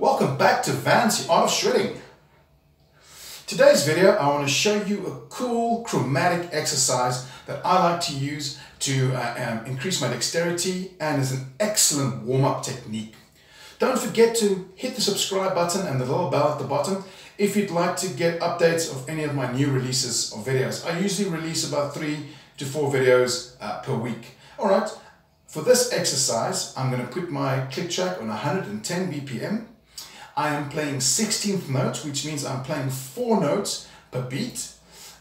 Welcome back to Van's, Art of Shredding. Today's video, I want to show you a cool chromatic exercise that I like to use to uh, um, increase my dexterity and is an excellent warm-up technique. Don't forget to hit the subscribe button and the little bell at the bottom if you'd like to get updates of any of my new releases of videos. I usually release about three to four videos uh, per week. Alright, for this exercise, I'm going to put my click track on 110 BPM I am playing 16th notes, which means I'm playing four notes per beat.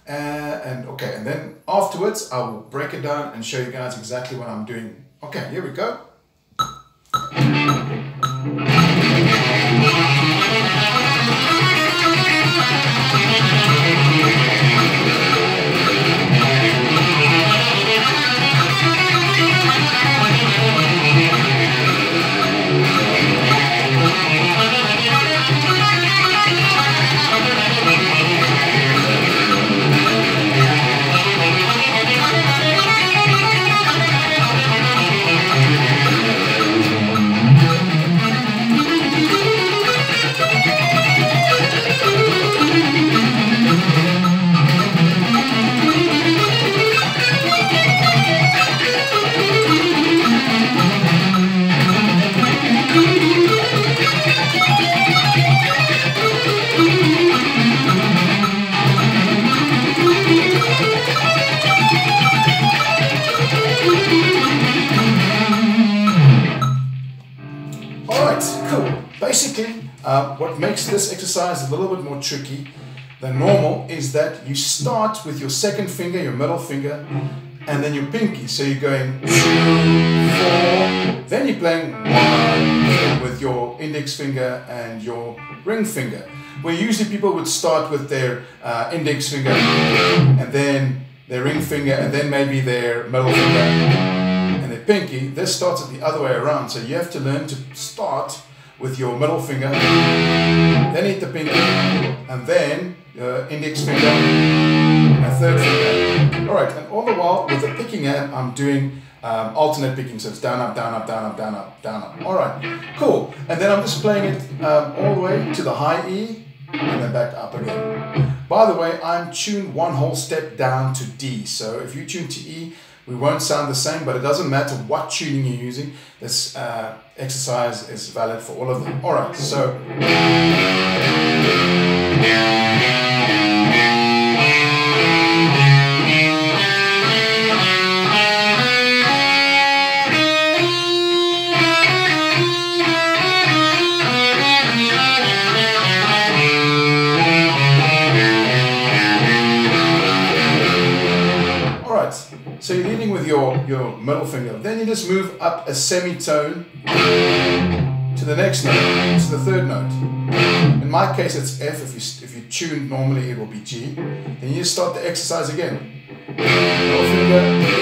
Uh, and okay, and then afterwards I will break it down and show you guys exactly what I'm doing. Okay, here we go. Uh, what makes this exercise a little bit more tricky than normal is that you start with your second finger, your middle finger, and then your pinky. So you're going two, four, then you're playing one with your index finger and your ring finger. Where usually people would start with their uh, index finger and then their ring finger and then maybe their middle finger and their pinky. This starts it the other way around. So you have to learn to start with your middle finger, then hit the pinky, and then your index finger, and third finger. All right, and all the while with the picking hand, I'm doing um, alternate picking, so it's down, up, down, up, down, up, down, up, down, up. All right, cool. And then I'm just playing it um, all the way to the high E, and then back up again. By the way, I'm tuned one whole step down to D, so if you tune to E, we won't sound the same, but it doesn't matter what tuning you're using. This uh, exercise is valid for all of them. All right, so. So you're leading with your, your middle finger. Then you just move up a semitone to the next note, to the third note. In my case, it's F. If you, if you tune normally, it will be G. Then you start the exercise again. Middle finger,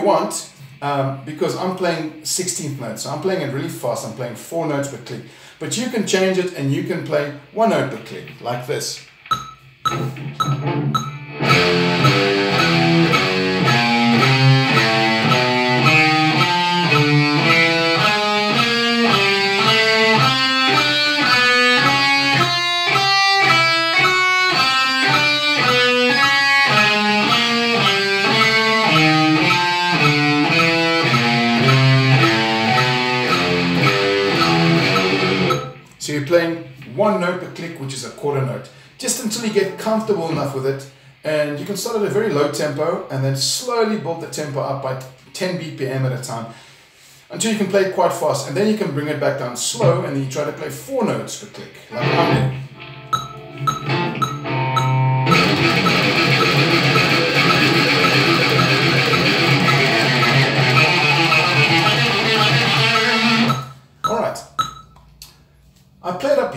want, um, because I'm playing 16th notes, so I'm playing it really fast, I'm playing four notes per click. But you can change it and you can play one note per click, like this. So you're playing one note per click, which is a quarter note, just until you get comfortable enough with it. And you can start at a very low tempo and then slowly build the tempo up by 10 BPM at a time until you can play it quite fast. And then you can bring it back down slow and then you try to play four notes per click, like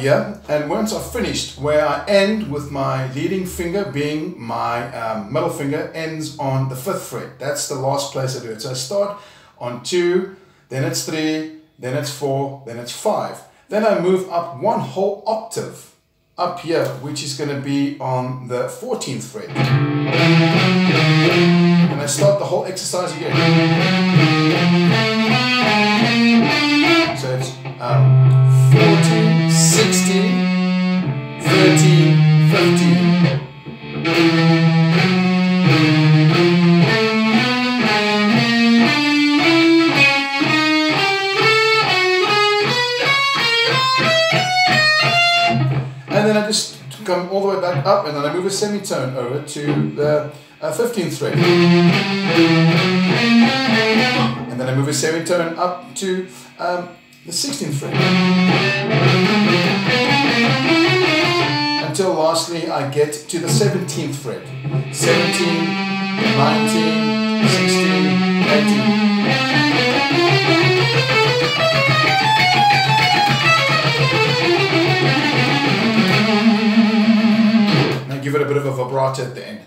here, and once I've finished, where I end with my leading finger being my um, middle finger ends on the fifth fret. That's the last place I do it. So I start on two, then it's three, then it's four, then it's five. Then I move up one whole octave up here, which is going to be on the 14th fret. And I start the whole exercise again. 13, 15. And then I just come all the way back up and then I move a semitone over to the uh, 15th fret. And then I move a semitone up to um, the 16th fret. Until lastly I get to the 17th fret. 17, 19, 16, 18. Now give it a bit of a vibrato at the end.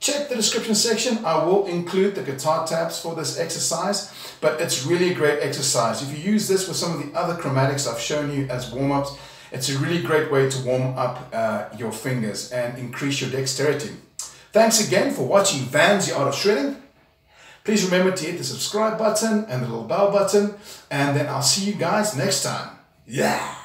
Check the description section. I will include the guitar tabs for this exercise, but it's really a great exercise. If you use this with some of the other chromatics I've shown you as warm-ups, it's a really great way to warm up uh, your fingers and increase your dexterity. Thanks again for watching Van's The Art of Shredding. Please remember to hit the subscribe button and the little bell button, and then I'll see you guys next time. Yeah!